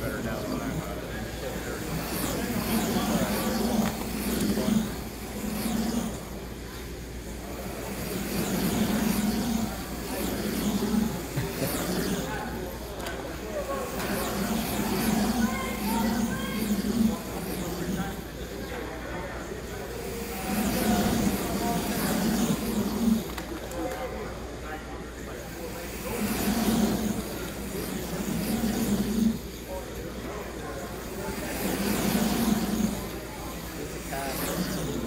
better now. Pass.